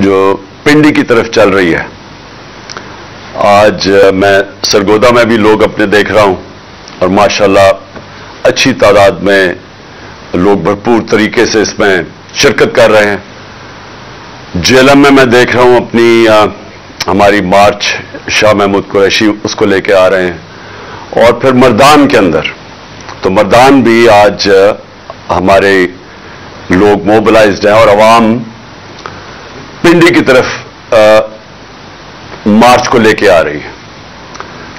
जो पिंडी की तरफ़ चल रही है। आज मैं सरगोदा में भी लोग अपने देख रहा हूँ और माशाल्लाह अच्छी तादाद में लोग भरपूर तरीके से इसमें शिरकत कर रहे हैं। जेलम में मैं देख रहा हूँ अपनी आ, हमारी मार्च शाह महमूद कुरैशी उसको लेके आ रहे हैं और फिर मर्दान के अंदर। तो मर्दान भी आज हमारे लोग मोबिलाइज्ड हैं और आवाम पिंडी की तरफ़ आ, मार्च को लेके आ रही है।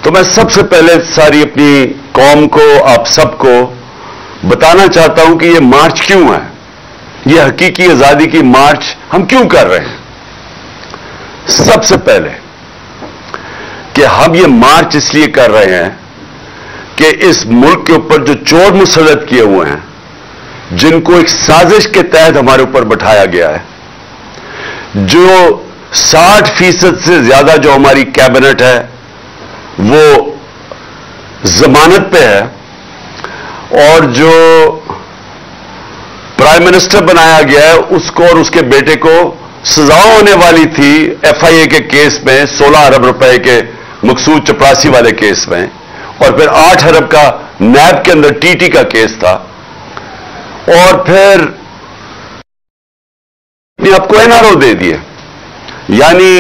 तो मैं सबसे पहले सारी अपनी कौम को आप सबको बताना चाहता हूँ कि ये मार्च क्यों है? ये हकीकी आज़ादी की मार्च हम क्यों कर रहे हैं? सबसे पहले कि हम ये मार्च इसलिए कर रहे हैं कि इस मुल्क के ऊपर जो चोर मुसलत किए हुए हैं जिनको एक साजिश के तहत हमारे ऊपर बैठाया गया है जो 60 फ़ीसद से ज़्यादा जो हमारी कैबिनेट है, वो जमानत पे है और जो प्राइम मिनिस्टर बनाया गया है, उसको और उसके बेटे को सजा होने वाली थी एफआईए के केस में 16 अरब रुपए के मकसूद चपरासी वाले केस में और फिर 8 अरब का नैब के अंदर टीटी का केस था। और फिर आपको एनआरओ दे दिए यानी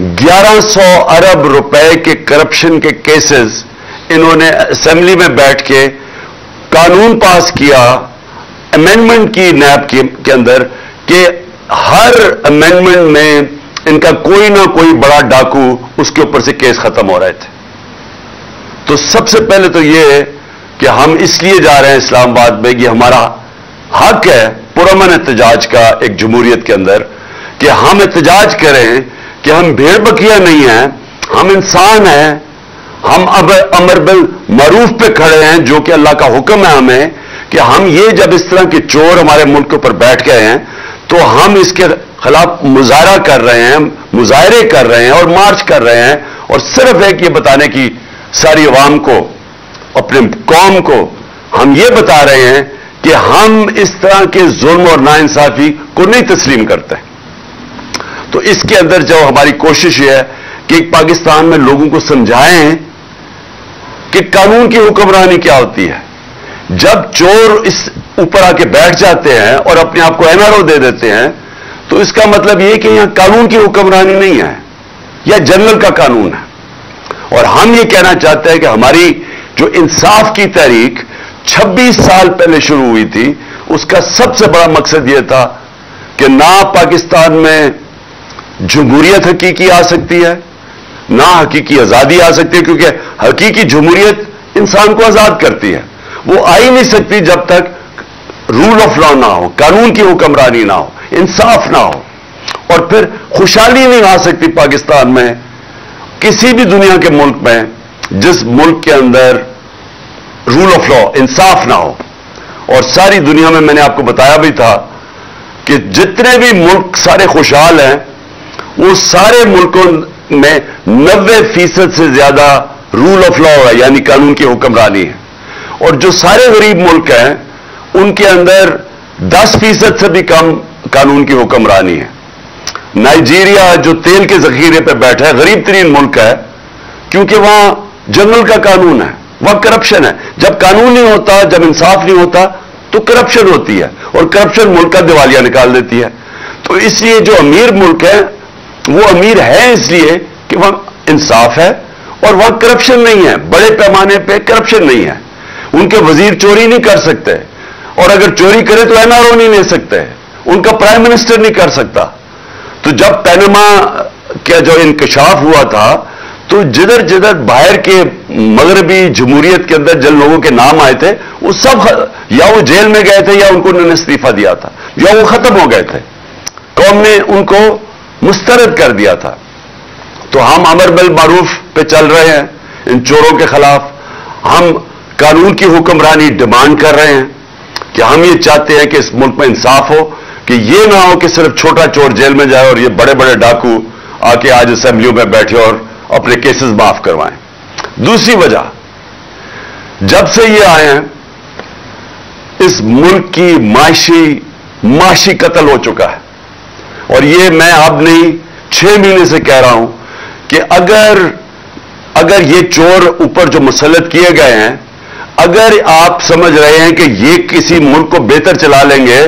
1100 अरब रुपए के करप्शन के केसेस इन्होंने असेंबली में बैठ के कानून पास किया अमेंडमेंट की नैब के, के अंदर कि हर अमेंडमेंट में इनका कोई ना कोई बड़ा डाकू उसके ऊपर से केस खत्म हो रहे थे। तो सबसे पहले तो यह कि हम इसलिए जा रहे हैं इस्लामाबाद में ये हमारा हक है पुरमन एहतजाज का एक जमहूरियत के अंदर कि हम एहतजाज करें कि हम भेड़ बकिया नहीं हैं, हम इंसान हैं, हम अब अमर बिल मरूफ पे खड़े हैं, जो कि अल्लाह का हुक्म है हमें कि हम ये जब इस तरह के चोर हमारे मुल्क के ऊपर बैठ गए हैं तो हम इसके खिलाफ मुजाहरा कर रहे हैं, मुजाहरे कर रहे हैं और मार्च कर रहे हैं और सिर्फ़ एक ये बताने की सारी आवाम को, अपने कौम को हम ये बता रहे हैं कि हम इस तरह के जुल्म और नाइंसाफी को नहीं तस्लीम करते। तो इसके अंदर जो हमारी कोशिश है कि पाकिस्तान में लोगों को समझाएँ कि कानून की हुक्मरानी क्या होती है। जब चोर इस ऊपर आके बैठ जाते हैं और अपने आप को एनआरओ दे देते हैं तो इसका मतलब यह कि यहाँ कानून की हुक्मरानी नहीं है, यह जनरल का कानून है। और हम ये कहना चाहते हैं कि हमारी जो इंसाफ की तहरीक 26 साल पहले शुरू हुई थी। उसका सबसे बड़ा मकसद यह था कि ना पाकिस्तान में जमहूरियत हकीकी आ सकती है, ना हकीकी आज़ादी आ सकती है, क्योंकि हकीकी जमहूरियत इंसान को आज़ाद करती है। वो आ ही नहीं सकती जब तक रूल ऑफ़ लॉ ना हो, कानून की हुक्मरानी ना हो, इंसाफ ना हो। और फिर खुशहाली नहीं आ सकती पाकिस्तान में, किसी भी दुनिया के मुल्क में, जिस मुल्क के अंदर रूल ऑफ़ लॉ इंसाफ ना हो। और सारी दुनिया में मैंने आपको बताया भी था कि जितने भी मुल्क सारे खुशहाल हैं वो सारे मुल्कों में नब्बे फ़ीसद से ज़्यादा रूल ऑफ़ लॉ है, यानी कानून की हुक्मरानी है। और जो सारे गरीब मुल्क हैं, उनके अंदर 10 फ़ीसद से भी कम कानून की हुक्मरानी है। नाइजीरिया जो तेल के जखीरे पर बैठा है, गरीब तरीन मुल्क है, क्योंकि वहाँ जंगल का कानून है। वह करप्शन है। जब कानून नहीं होता, जब इंसाफ नहीं होता तो करप्शन होती है और करप्शन मुल्क का दिवालिया निकाल देती है। तो इसलिए जो अमीर मुल्क है, वो अमीर है इसलिए कि वह इंसाफ है और वह करप्शन नहीं है। बड़े पैमाने पे करप्शन नहीं है। उनके वज़ीर चोरी नहीं कर सकते। और अगर चोरी करे तो एनआरओ नहीं ले सकते। उनका प्राइम मिनिस्टर नहीं कर सकता। तो जब पैनमा का जो इंकशाफ हुआ था तो जिधर जिधर बाहर के मगरबी जमहूरियत के अंदर जिन लोगों के नाम आए थे, वो सब या वो जेल में गए थे या उनको उन्होंने इस्तीफा दिया था, या वो खत्म हो गए थे। कौम ने उनको मुस्तरद कर दिया था। तो हम अमर बिल मारूफ पे चल रहे हैं, इन चोरों के खिलाफ। हम कानून की हुक्मरानी डिमांड कर रहे हैं कि हम ये चाहते हैं कि इस मुल्क में इंसाफ हो, कि ये ना हो कि सिर्फ़ छोटा चोर जेल में जाए और ये बड़े बड़े डाकू आके आज असेंबलियों में बैठे और अपने केसेस माफ़ करवाएँ। दूसरी वजह, जब से ये आए हैं, इस मुल्क की माशी माशी कत्ल हो चुका है। और ये मैं अब नहीं, छह महीने से कह रहा हूँ कि अगर अगर ये चोर ऊपर जो मुसलत किए गए हैं, अगर आप समझ रहे हैं कि ये किसी मुल्क को बेहतर चला लेंगे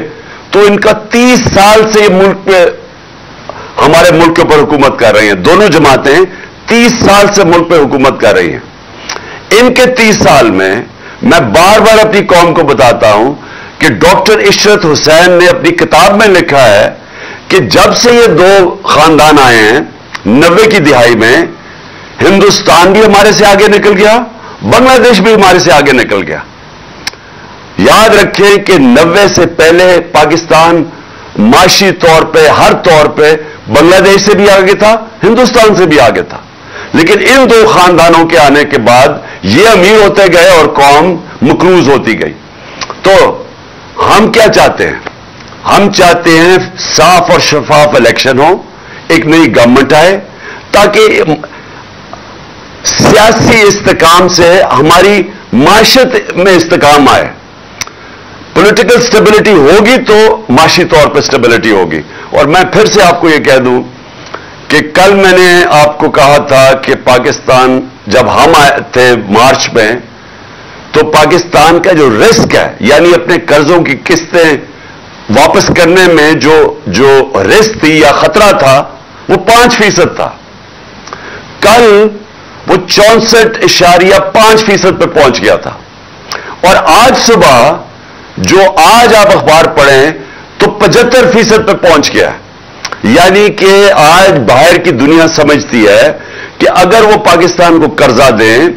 तो इनका तीस साल से मुल्क पे, हमारे मुल्क के ऊपर हुकूमत कर रही हैं। दोनों जमातें तीस साल से मुल्क पे हुकूमत कर रही है। इनके तीस साल में मैं बार बार अपनी कौम को बताता हूँ कि डॉक्टर इशरत हुसैन ने अपनी किताब में लिखा है कि जब से ये दो खानदान आए हैं, नब्बे की दिहाई में, हिंदुस्तान भी हमारे से आगे निकल गया, बांग्लादेश भी हमारे से आगे निकल गया। याद रखें कि नब्बे से पहले पाकिस्तान माशी तौर पे, हर तौर पे बांग्लादेश से भी आगे था, हिंदुस्तान से भी आगे था। लेकिन इन दो खानदानों के आने के बाद ये अमीर होते गए और कौम मकरूज होती गई। तो हम क्या चाहते हैं? हम चाहते हैं साफ़ और शफाफ इलेक्शन हो, एक नई गवर्नमेंट आए, ताकि सियासी इस्तेकाम से हमारी माशत में इस्तेकाम आए। पॉलिटिकल स्टेबिलिटी होगी तो माशी तौर पर स्टेबिलिटी होगी। और मैं फिर से आपको यह कह दूँ कि कल मैंने आपको कहा था कि पाकिस्तान, जब हम आए थे मार्च में तो पाकिस्तान का जो रिस्क है, यानी अपने कर्जों की किस्तें वापस करने में जो जो रिस्क थी या खतरा था, वो पाँच फ़ीसद था। कल वो चौसठ इशारिया पाँच फ़ीसद पर पहुँच गया था। और आज सुबह जो आज आप अखबार पढ़ें तो पचहत्तर फ़ीसद पर पहुँच गया यानी कि आज बाहर की दुनिया समझती है कि अगर वो पाकिस्तान को कर्जा दें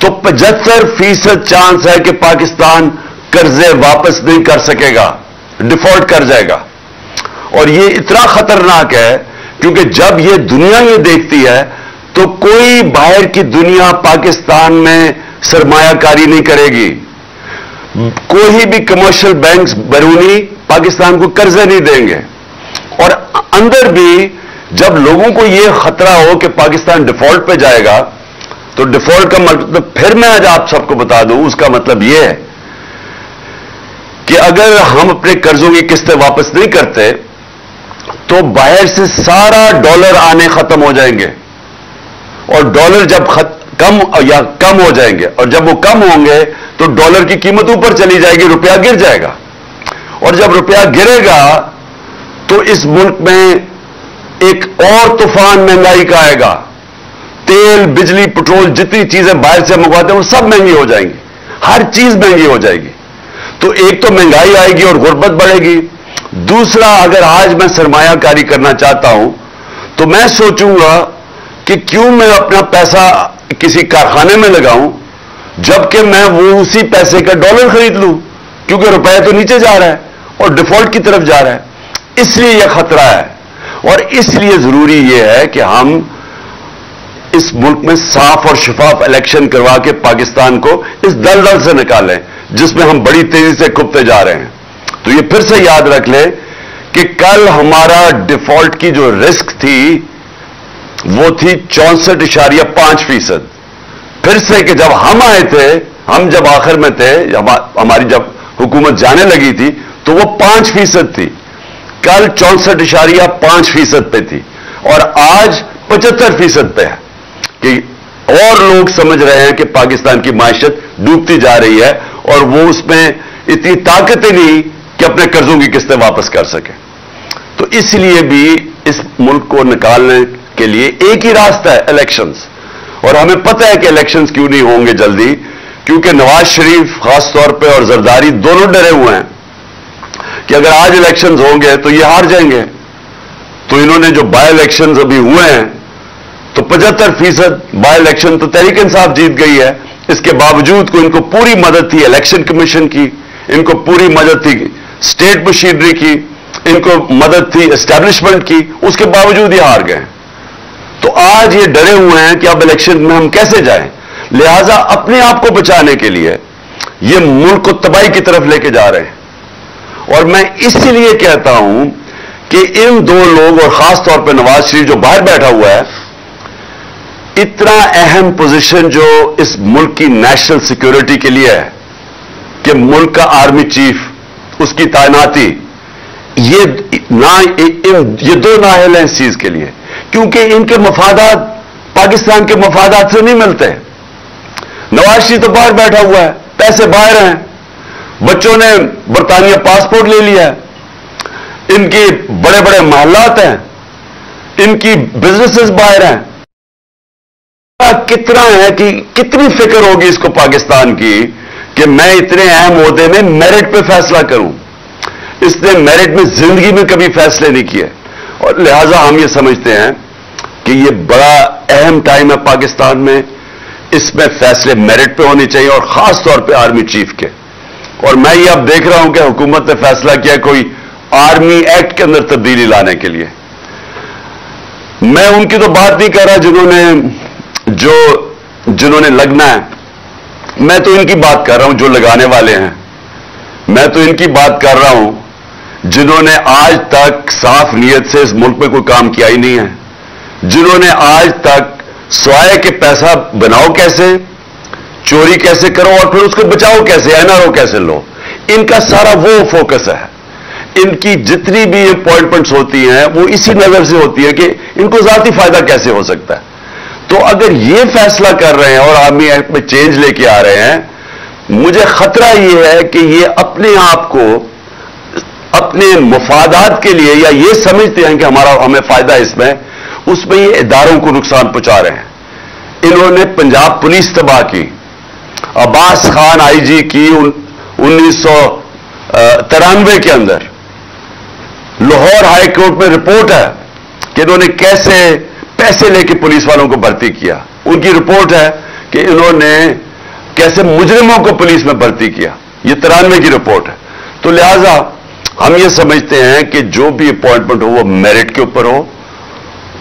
तो पचहत्तर फ़ीसद चांस है कि पाकिस्तान कर्जे वापस नहीं कर सकेगा डिफ़ॉल्ट कर जाएगा। और ये इतना खतरनाक है, क्योंकि जब ये दुनिया ये देखती है तो कोई बाहर की दुनिया पाकिस्तान में सरमायाकारी नहीं करेगी। कोई भी कमर्शियल बैंक्स बरूनी पाकिस्तान को कर्जे नहीं देंगे। और अंदर भी जब लोगों को यह खतरा हो कि पाकिस्तान डिफ़ॉल्ट पे जाएगा तो डिफ़ॉल्ट का मतलब फिर मैं आज आप सबको बता दूँ उसका मतलब यह है कि अगर हम अपने कर्जों की किस्तें वापस नहीं करते तो बाहर से सारा डॉलर आने खत्म हो जाएँगे। और डॉलर जब खत, कम या कम हो जाएँगे और जब वो कम होंगे तो डॉलर की कीमत ऊपर चली जाएगी रुपया गिर जाएगा। और जब रुपया गिरेगा इस मुल्क में एक और तूफ़ान महँगाई का आएगा। तेल, बिजली, पेट्रोल, जितनी चीज़ें बाहर से मंगवाते हैं, वो सब महँगी हो जाएँगी। हर चीज़ महँगी हो जाएगी। तो एक तो महँगाई आएगी और गुर्बत बढ़ेगी। दूसरा, अगर आज मैं सरमायाकारी करना चाहता हूँ तो मैं सोचूँगा कि क्यों मैं अपना पैसा किसी कारखाने में लगाऊँ, जबकि मैं वो उसी पैसे का डॉलर खरीद लूँ, क्योंकि रुपया तो नीचे जा रहा है और डिफ़ॉल्ट की तरफ़ जा रहा है। इसलिए यह खतरा है। और इसलिए ज़रूरी यह है कि हम इस मुल्क में साफ़ और शफाफ इलेक्शन करवा के पाकिस्तान को इस दलदल से निकालें, जिसमें हम बड़ी तेज़ी से खुपते जा रहे हैं। तो ये फिर से याद रख ले कि कल हमारा डिफ़ॉल्ट की जो रिस्क थी, वो थी चौसठ इशारिया पाँच फ़ीसद। फिर से कि जब हम आए थे, हम जब आखिर में थे हमारी जब हुकूमत जाने लगी थी तो वो पाँच फ़ीसद थी। कल चौसठ इशारिया पाँच फ़ीसद पे थी और आज पचहत्तर फ़ीसद पे है कि और लोग समझ रहे हैं कि पाकिस्तान की माशत डूबती जा रही है और वो उसमें इतनी ताकत ही नहीं कि अपने कर्जों की किस्तें वापस कर सके। तो इसलिए भी इस मुल्क को निकालने के लिए एक ही रास्ता है इलेक्शंस और हमें पता है कि इलेक्शंस क्यों नहीं होंगे जल्दी, क्योंकि नवाज़ शरीफ खास तौर पे और जरदारी दोनों डरे हुए हैं। कि अगर आज इलेक्शंस होंगे तो ये हार जाएँगे। तो इन्होंने जो बाय इलेक्शंस अभी हुए हैं तो पचहत्तर फ़ीसद बाय इलेक्शन तो तहरीक इंसाफ जीत गई है। इसके बावजूद को इनको पूरी मदद थी इलेक्शन कमीशन की, इनको पूरी मदद थी स्टेट मशीनरी की, इनको मदद थी एस्टेब्लिशमेंट की, उसके बावजूद ये हार गए। तो आज ये डरे हुए हैं कि अब इलेक्शन में हम कैसे जाएँ। लिहाजा अपने आप को बचाने के लिए ये मुल्क को तबाही की तरफ़ लेके जा रहे हैं। और मैं इसलिए कहता हूँ कि इन दो लोग, और खास तौर पर नवाज़ शरीफ जो बाहर बैठा हुआ है, इतना अहम पोजीशन जो इस मुल्क की नेशनल सिक्योरिटी के लिए है, कि मुल्क का आर्मी चीफ उसकी तैनाती, ये ना, इन, ये दो नाहल हैं इस चीज़ के लिए। क्योंकि इनके मफादात पाकिस्तान के मफादात से नहीं मिलते। नवाज़ शरीफ तो बाहर बैठा हुआ है, पैसे बाहर हैं। बच्चों ने बरतानिया पासपोर्ट ले लिया है। इनकी बड़े बड़े महलात हैं। इनकी बिजनेसेस बाहर हैं। कितना है कि कितनी फ़िक्र होगी इसको पाकिस्तान की कि मैं इतने अहम होते में मेरिट पे फैसला करूँ। इसने मेरिट में ज़िंदगी में कभी फैसले नहीं किए। और लिहाजा हम ये समझते हैं कि ये बड़ा अहम टाइम है पाकिस्तान में। इसमें फैसले मेरिट पे होने चाहिए और खास तौर पे आर्मी चीफ के। और मैं ये अब देख रहा हूँ कि हुकूमत ने फैसला किया कोई आर्मी एक्ट के अंदर तब्दीली लाने के लिए। मैं उनकी तो बात नहीं कर रहा जिन्होंने, जो, जिन्होंने लगना है। मैं तो इनकी बात कर रहा हूँ, जो लगाने वाले हैं। मैं तो इनकी बात कर रहा हूँ, जिन्होंने आज तक साफ़ नीयत से इस मुल्क में कोई काम किया ही नहीं है। जिन्होंने आज तक स्वाय के पैसा बनाओ कैसे? चोरी कैसे करो और फिर उसको बचाओ कैसे, एनआरओ कैसे लो? इनका सारा वो फोकस है। इनकी जितनी भी अपॉइंटमेंट्स होती हैं, वो इसी नज़र से होती है कि इनको जाती फ़ायदा कैसे हो सकता है। तो अगर ये फैसला कर रहे हैं और आर्मी एक्ट में चेंज लेके आ रहे हैं, मुझे खतरा ये है कि ये अपने आप को, अपने मफादात के लिए या ये समझते हैं कि हमारा, हमें फ़ायदा इसमें, उसमें ये इदारों को नुकसान पहुँचा रहे हैं। इन्होंने पंजाब पुलिस तबाह की। अब्बास खान आईजी की उन्नीस सौ तिरानवे के अंदर। लाहौर हाई कोर्ट में रिपोर्ट है कि इन्होंने कैसे पैसे लेके पुलिस वालों को भर्ती किया। उनकी रिपोर्ट है कि इन्होंने कैसे मुजरिमों को पुलिस में भर्ती किया। ये तिरानवे की रिपोर्ट है। तो लिहाजा हम ये समझते हैं कि जो भी अपॉइंटमेंट हो वो मेरिट के ऊपर हो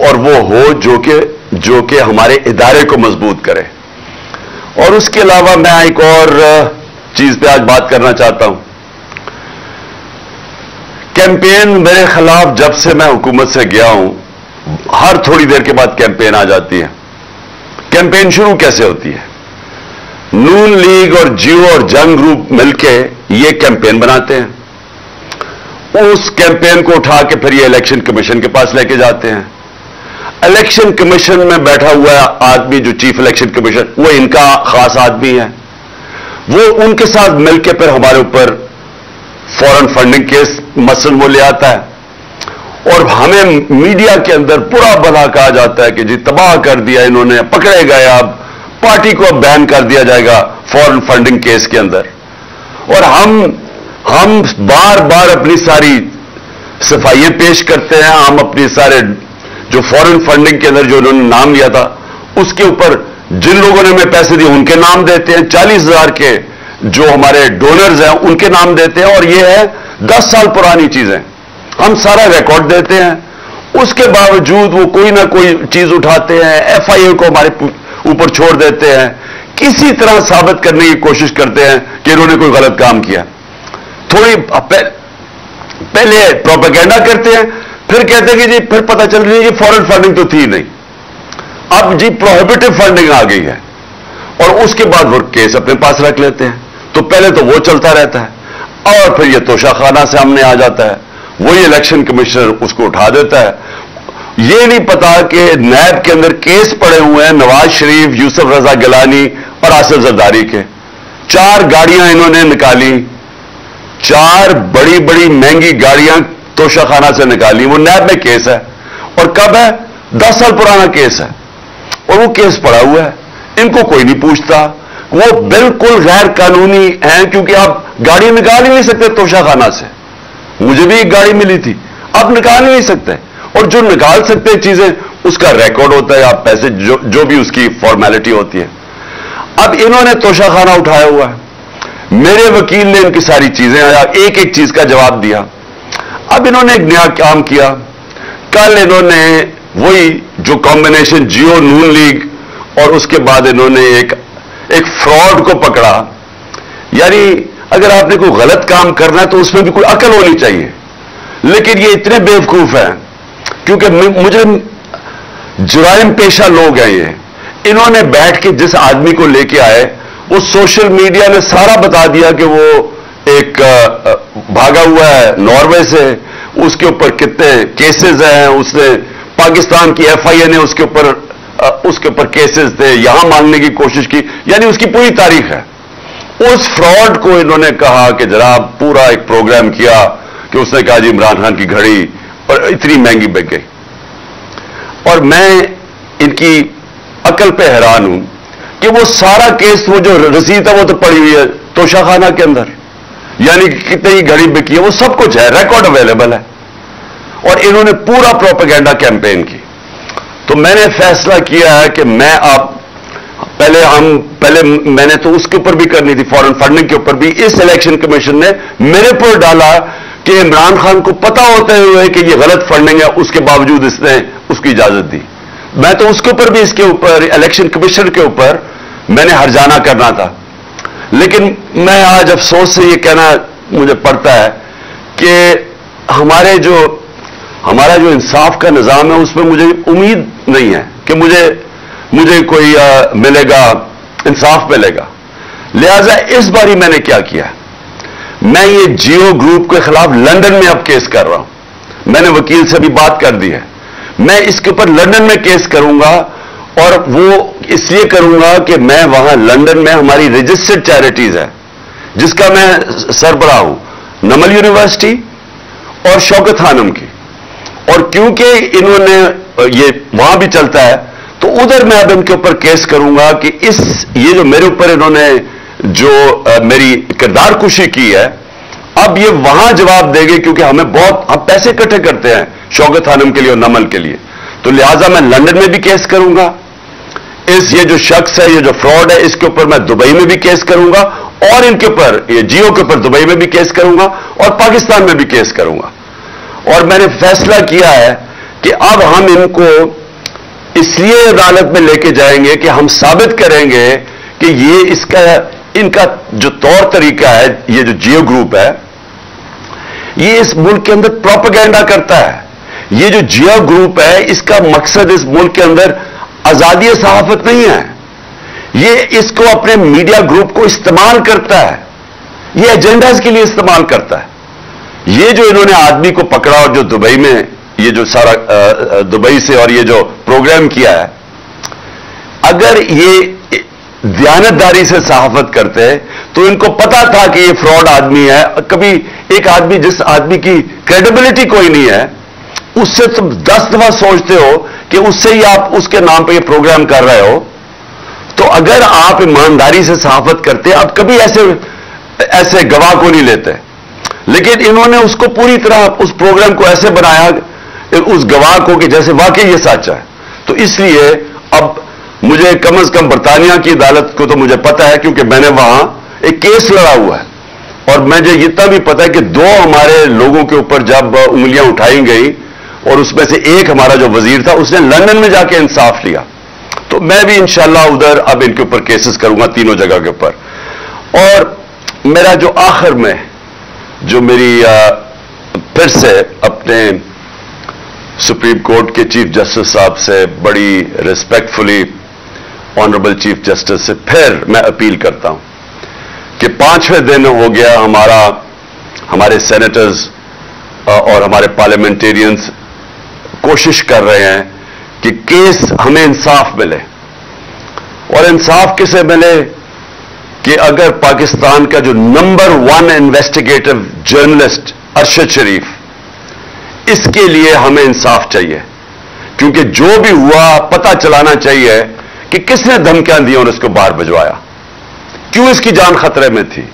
और वो हो जो कि जो कि हमारे इदारे को मज़बूत करे। और उसके अलावा मैं एक और चीज़ पे आज बात करना चाहता हूँ। कैंपेन मेरे खिलाफ जब से मैं हुकूमत से गया हूँ, हर थोड़ी देर के बाद कैंपेन आ जाती है। कैंपेन शुरू कैसे होती है? नून लीग और जियो और जंग ग्रुप मिलके ये कैंपेन बनाते हैं। उस कैंपेन को उठा के फिर ये इलेक्शन कमीशन के पास लेके जाते हैं। इलेक्शन कमीशन में बैठा हुआ आदमी, जो चीफ इलेक्शन कमीशन वो इनका खास आदमी है। वो उनके साथ मिलकर फिर हमारे ऊपर फॉरेन फंडिंग केस मसल वो ले आता है। और हमें मीडिया के अंदर पूरा बना कहा जाता है कि जी तबाह कर दिया इन्होंने, पकड़े गए अब, पार्टी को अब बैन कर दिया जाएगा फॉरेन फंडिंग केस के अंदर। और हम हम बार बार अपनी सारी सफाइयाँ पेश करते हैं, हम अपने सारे जो फॉरेन फंडिंग के अंदर जो उन्होंने नाम लिया था, उसके ऊपर जिन लोगों ने हमें पैसे दिए, उनके नाम देते हैं, चालीस हज़ार के जो हमारे डोनर्स हैं, उनके नाम देते हैं, और ये है दस साल पुरानी चीज़ें। हम सारा रिकॉर्ड देते हैं। उसके बावजूद वो कोई ना कोई चीज़ उठाते हैं एफआईए को हमारे ऊपर छोड़ देते हैं। किसी तरह साबित करने की कोशिश करते हैं कि इन्होंने कोई गलत काम किया। थोड़ी पहले प्रोपेगेंडा करते हैं फिर कहते हैं कि जी, फिर पता चल रही है कि फॉरेन फंडिंग तो थी नहीं। अब जी प्रोहिबिटिव फंडिंग आ गई है। और उसके बाद वो केस अपने पास रख लेते हैं। तो पहले तो वो चलता रहता है। और फिर ये तोशाखाना से हमने आ जाता है। वही इलेक्शन कमिश्नर उसको उठा देता है। ये नहीं पता कि नैब के अंदर केस पड़े हुए हैं, नवाज़ शरीफ, यूसुफ रजा गिलानी और आसिफ जरदारी के। चार गाड़ियाँ इन्होंने निकाली। चार बड़ी बड़ी महँगी गाड़ियाँ तोशाखाना से निकाली। वो नैब में केस है। और कब है? दस साल पुराना केस है। और वो केस पड़ा हुआ है। इनको कोई नहीं पूछता। वो बिल्कुल गैर कानूनी है, क्योंकि आप गाड़ी निकाल ही नहीं सकते तोशाखाना से। मुझे भी एक गाड़ी मिली थी। आप निकाल ही नहीं सकते। और जो निकाल सकते चीज़ें, उसका रिकॉर्ड होता है, आप पैसे जो जो भी उसकी फॉर्मेलिटी होती है। अब इन्होंने तोशाखाना उठाया हुआ है। मेरे वकील ने इनकी सारी चीज़ें एक एक चीज़ का जवाब दिया। अब इन्होंने एक नया काम किया। कल इन्होंने वही जो कॉम्बिनेशन जियो नून लीग और उसके बाद इन्होंने एक एक फ्रॉड को पकड़ा। यानी अगर आपने कोई गलत काम करना है तो उसमें भी कोई अकल होनी चाहिए। लेकिन ये इतने बेवकूफ़ हैं, क्योंकि मुझे जुराइम पेशा लोग हैं ये। इन्होंने बैठ के जिस आदमी को लेके आए वो सोशल मीडिया ने सारा बता दिया कि वो एक भागा हुआ है नॉर्वे से, उसके ऊपर कितने केसेस हैं, उसने पाकिस्तान की एफआईए ने उसके ऊपर उसके ऊपर केसेस थे यहाँ मांगने की कोशिश की, यानी उसकी पूरी तारीख है। उस फ्रॉड को इन्होंने कहा कि जनाब, पूरा एक प्रोग्राम किया कि उसने कहा जी इमरान खान की घड़ी और इतनी महँगी बिक गई। और मैं इनकी अकल पे हैरान हूँ कि वो सारा केस वो जो रसीद है, वो तो पड़ी हुई है तोशाखाना के अंदर। यानी कि कितनी गरीब बिकी है, वो सब कुछ है रिकॉर्ड अवेलेबल है। और इन्होंने पूरा प्रोपेगेंडा कैंपेन की। तो मैंने फैसला किया है कि मैं आप पहले हम, पहले मैंने तो उसके ऊपर भी करनी थी फॉरेन फंडिंग के ऊपर भी। इस इलेक्शन कमीशन ने मेरे पर डाला कि इमरान खान को पता होते हुए कि ये गलत फंडिंग है, उसके बावजूद इसने उसकी इजाज़त दी। मैं तो उसके ऊपर भी इसके ऊपर इलेक्शन कमीशन के ऊपर मैंने हरजाना करना था। लेकिन मैं आज अफसोस से ये कहना मुझे पड़ता है कि हमारे जो हमारा जो इंसाफ का निज़ाम है उसमें मुझे उम्मीद नहीं है कि मुझे मुझे कोई आ, मिलेगा इंसाफ मिलेगा। लिहाजा इस बारी मैंने क्या किया मैं ये जियो ग्रुप के खिलाफ लंदन में अब केस कर रहा हूँ। मैंने वकील से भी बात कर दी है। मैं इसके ऊपर लंदन में केस करूँगा और वो इसलिए करूँगा कि मैं वहाँ लंदन में हमारी रजिस्टर्ड चैरिटीज है जिसका मैं सरबराह हूँ नमल यूनिवर्सिटी और शौकत खानम की। और क्योंकि इन्होंने ये वहाँ भी चलता है तो उधर मैं अब इनके ऊपर केस करूँगा कि इस ये जो मेरे ऊपर इन्होंने जो आ, मेरी किरदार कुशी की है अब ये वहाँ जवाब देंगे क्योंकि हमें बहुत हम पैसे इकट्ठे करते हैं शौकत खानम के लिए और नमल के लिए। तो लिहाजा मैं लंदन में भी केस करूँगा इस ये जो शख्स है, ये जो फ्रॉड है, इसके ऊपर मैं दुबई में भी केस करूँगा और इनके ऊपर, ये जियो के ऊपर दुबई में भी केस करूँगा और पाकिस्तान में भी केस करूँगा। और मैंने फैसला किया है कि अब हम इनको इसलिए अदालत में लेके जाएँगे कि हम साबित करेंगे कि ये इसका, इनका जो तौर तरीका है, ये जो जियो ग्रुप है, ये इस मुल्क के अंदर प्रोपेगेंडा करता है। ये जो जियो ग्रुप है, इसका मकसद इस मुल्क के अंदर आज़ादी सहाफत नहीं है। ये इसको अपने मीडिया ग्रुप को इस्तेमाल करता है। ये एजेंडाज के लिए इस्तेमाल करता है। ये जो इन्होंने आदमी को पकड़ा और जो दुबई में ये जो सारा दुबई से और ये जो प्रोग्राम किया है, अगर ये दयानतदारी से सहाफत करते तो इनको पता था कि ये फ्रॉड आदमी है। कभी एक आदमी, जिस आदमी की क्रेडिबिलिटी कोई नहीं है, उससे तुम दस दफ़ा सोचते हो कि उससे ही आप उसके नाम पे ये प्रोग्राम कर रहे हो तो अगर आप ईमानदारी से सहाफत करते आप कभी ऐसे ऐसे गवाह को नहीं लेते। लेकिन इन्होंने उसको पूरी तरह उस प्रोग्राम को ऐसे बनाया, उस गवाह को कि जैसे वाकई ये सच है। तो इसलिए अब मुझे कम अज कम बरतानिया की अदालत को तो मुझे पता है, क्योंकि मैंने वहाँ एक केस लड़ा हुआ है। और मुझे इतना भी पता है कि दो हमारे लोगों के ऊपर जब उंगलियाँ उठाई गई और उसमें से एक हमारा जो वज़ीर था उसने लंदन में जाके इंसाफ लिया। तो मैं भी इंशाला उधर अब इनके ऊपर केसेस करूँगा तीनों जगह के ऊपर। और मेरा जो आखिर में जो मेरी आ, फिर से अपने सुप्रीम कोर्ट के चीफ जस्टिस साहब से बड़ी रिस्पेक्टफुली ऑनरेबल चीफ जस्टिस से फिर मैं अपील करता हूँ कि पाँचवें दिन हो गया हमारा हमारे सेनेटर्स और हमारे पार्लियामेंटेरियंस कोशिश कर रहे हैं कि केस हमें इंसाफ मिले। और इंसाफ किसे मिले? कि अगर पाकिस्तान का जो number one investigative journalist Arshad Sharif, इसके लिए हमें इंसाफ चाहिए। क्योंकि जो भी हुआ, पता चलाना चाहिए कि किसने धमकियाँ दी और इसको बाहर भिजवाया। क्यों इसकी जान खतरे में थी?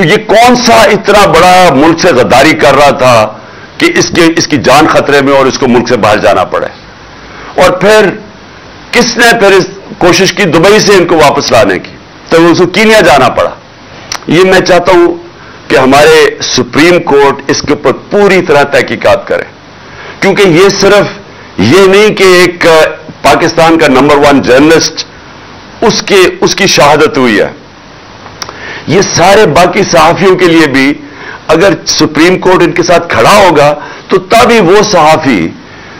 ये कौन सा इतना बड़ा मुल्क से गद्दारी कर रहा था कि इसके, इसकी जान खतरे में और इसको मुल्क से बाहर जाना पड़े। और फिर किसने फिर इस कोशिश की दुबई से इनको वापस लाने की? तो उसको कीनिया जाना पड़ा। ये मैं चाहता हूँ कि हमारे सुप्रीम कोर्ट इसके ऊपर पूरी तरह तहकीकात करे। क्योंकि ये सिर्फ़ ये नहीं कि एक पाकिस्तान का नंबर वन जर्नलिस्ट उसके, उसकी शहादत हुई है। ये सारे बाकी सहाफियों के लिए भी अगर सुप्रीम कोर्ट इनके साथ खड़ा होगा तो तभी वो सहाफी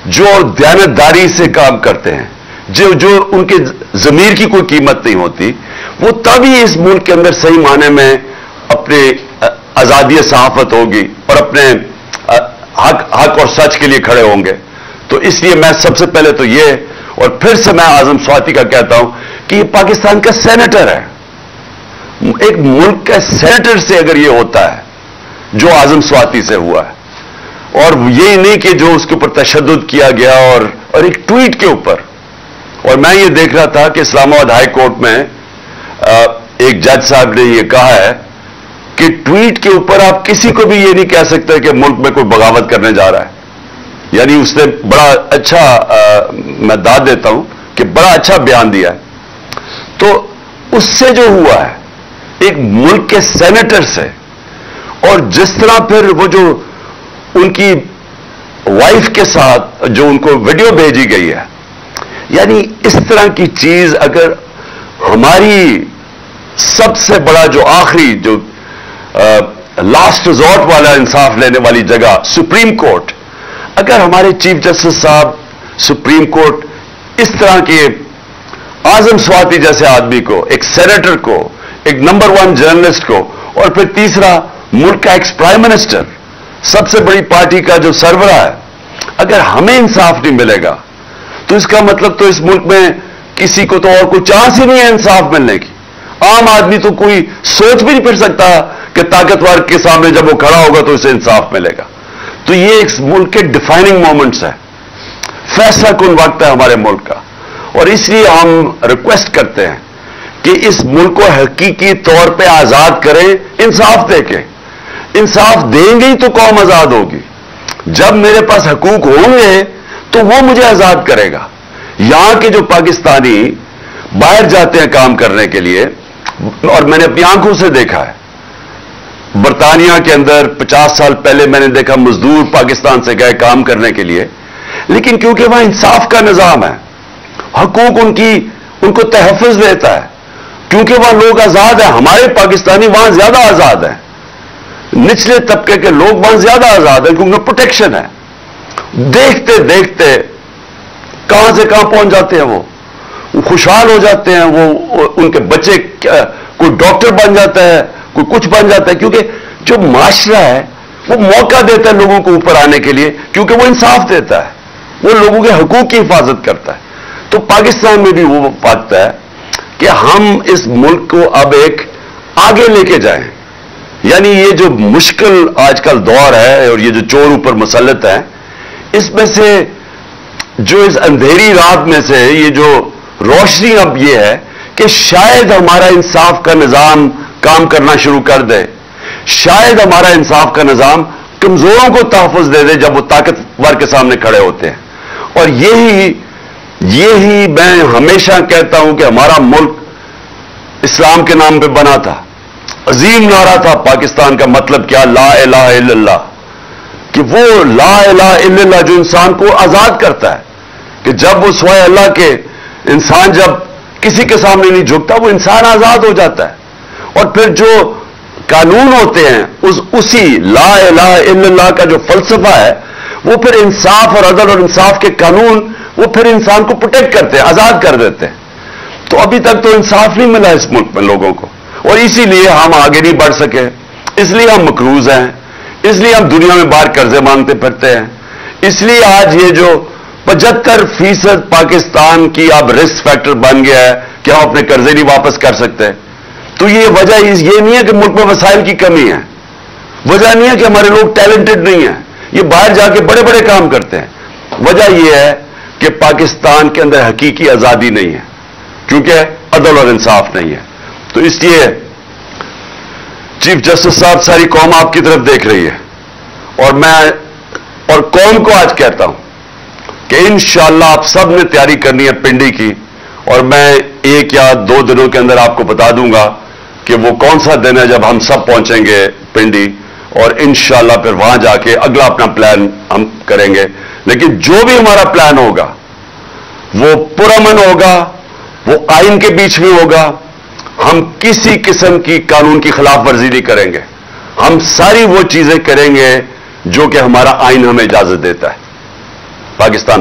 जो दयानतदारी से काम करते हैं, जो जो उनके जमीर की कोई कीमत नहीं होती, वो तभी इस मुल्क के अंदर सही माने में अपने आज़ादी सहाफत होगी और अपने हक हक और सच के लिए खड़े होंगे। तो इसलिए मैं सबसे पहले तो ये और फिर से मैं आज़म स्वाति का कहता हूँ कि ये पाकिस्तान का सेनेटर है। एक मुल्क के सेनेटर से अगर ये होता है जो आज़म स्वाति से हुआ है। और ये नहीं कि जो उसके ऊपर तशद किया गया और और एक ट्वीट के ऊपर। और मैं ये देख रहा था कि इस्लामाबाद हाई कोर्ट में एक जज साहब ने ये कहा है कि ट्वीट के ऊपर आप किसी को भी ये नहीं कह सकते कि मुल्क में कोई बगावत करने जा रहा है। यानी उसने बड़ा अच्छा आ, मैं दाद देता हूँ कि बड़ा अच्छा बयान दिया है। तो उससे जो हुआ है एक मुल्क के सेनेटर से और जिस तरह फिर वो जो उनकी वाइफ के साथ जो उनको वीडियो भेजी गई है यानी इस तरह की चीज़ अगर हमारी सबसे बड़ा जो आखिरी जो आ, लास्ट रिजॉर्ट वाला इंसाफ लेने वाली जगह सुप्रीम कोर्ट अगर हमारे चीफ जस्टिस साहब सुप्रीम कोर्ट इस तरह के आज़म स्वाति जैसे आदमी को एक सेनेटर को एक नंबर वन जर्नलिस्ट को और फिर तीसरा मुल्क का एक्स प्राइम मिनिस्टर सबसे बड़ी पार्टी का जो सरबरा है, अगर हमें इंसाफ नहीं मिलेगा तो इसका मतलब तो इस मुल्क में किसी को तो और कोई चांस ही नहीं है इंसाफ मिलने की। आम आदमी तो कोई सोच भी नहीं फिर सकता कि ताकतवर के सामने जब वो खड़ा होगा तो उसे इंसाफ मिलेगा। तो ये एक मुल्क के डिफाइनिंग मोमेंट्स है। फैसला कौन वक्त है हमारे मुल्क का? और इसलिए हम रिक्वेस्ट करते हैं कि इस मुल्क को हकीकी तौर पे आज़ाद करें, इंसाफ देके इंसाफ देंगे ही तो कौम आज़ाद होगी। जब मेरे पास हकूक होंगे तो वो मुझे आज़ाद करेगा। यहाँ के जो पाकिस्तानी बाहर जाते हैं काम करने के लिए, और मैंने अपनी आँखों से देखा है। बरतानिया के अंदर 50 साल पहले मैंने देखा मजदूर पाकिस्तान से गए काम करने के लिए। लेकिन क्योंकि वहाँ इंसाफ का निज़ाम है, हकूक उनकी, उनको तहफ़ देता है। क्योंकि वहाँ लोग आज़ाद हैं, हमारे पाकिस्तानी वहाँ ज़्यादा आज़ाद हैं। निचले तबके के लोग वहाँ ज़्यादा आज़ाद हैं, क्योंकि प्रोटेक्शन है। देखते देखते कहाँ से कहाँ पहुँच जाते हैं वो? खुशहाल हो जाते हैं, वो उनके बच्चे कोई डॉक्टर बन जाता है, कोई कुछ बन जाता है, क्योंकि जो माशरा है, वो मौका देता है लोगों को ऊपर आने के लिए, क्योंकि वो इंसाफ देता है। वो लोगों के हकूक की हिफाजत करता है। तो पाकिस्तान में भी वो वक्त है कि हम इस मुल्क को अब एक आगे लेके जाएँ। यानी ये जो मुश्किल आजकल दौर है और ये जो चोर ऊपर मुसलत है, इसमें से जो इस अंधेरी रात में से ये जो रोशनी अब ये है कि शायद हमारा इंसाफ का निज़ाम काम करना शुरू कर दे, शायद हमारा इंसाफ का निज़ाम कमज़ोरों को तहफ़ दे दे जब वो ताकतवर के सामने खड़े होते हैं। और यही यही मैं हमेशा कहता हूँ कि हमारा मुल्क इस्लाम के नाम पे बना था। अजीम नारा था पाकिस्तान का मतलब क्या? ला इलाहा इल्लल्लाह। कि वो ला इलाहा इल्लल्लाह जो इंसान को आज़ाद करता है, कि जब वो स्वय अल्लाह के इंसान जब किसी के सामने नहीं झुकता, वो इंसान आज़ाद हो जाता है। और फिर जो कानून होते हैं, उस, उसी ला इला का जो फलसफा है, वो फिर इंसाफ और अदल और इंसाफ के कानून, वो फिर इंसान को प्रोटेक्ट करते हैं, आज़ाद कर देते हैं। तो अभी तक तो इंसाफ नहीं मिला इस मुल्क में लोगों को। और इसीलिए हम आगे नहीं बढ़ सके। इसलिए हम मकरूज हैं। इसलिए हम दुनिया में बाहर कर्जे मांगते फिरते हैं। इसलिए आज ये जो पचहत्तर फ़ीसद पाकिस्तान की अब रिस्क फैक्टर बन गया है कि हम अपने कर्जे नहीं वापस कर सकते। तो ये वजह ये नहीं है कि मुल्क में वसाइल की कमी है। वजह नहीं है कि हमारे लोग टैलेंटेड नहीं है। ये बाहर जाके बड़े बड़े काम करते हैं। वजह यह है कि पाकिस्तान के अंदर हकीकी आज़ादी नहीं है, क्योंकि अदल और इंसाफ नहीं है। तो इसलिए चीफ जस्टिस साहब सारी कौम आपकी तरफ़ देख रही है। और मैं और कौम को आज कहता हूँ कि इंशाला आप सबने तैयारी करनी है पिंडी की। और मैं एक या दो दिनों के अंदर आपको बता दूँगा कि वो कौन सा दिन है जब हम सब पहुँचेंगे पिंडी। और इंशाला फिर वहाँ जाके अगला अपना प्लान हम करेंगे। लेकिन जो भी हमारा प्लान होगा, वो पुरमन होगा, वो आइन के बीच में होगा हम किसी किस्म की कानून की खिलाफ वर्जी नहीं करेंगे। हम सारी वो चीज़ें करेंगे जो कि हमारा आइन हमें इजाज़त देता है। पाकिस्तान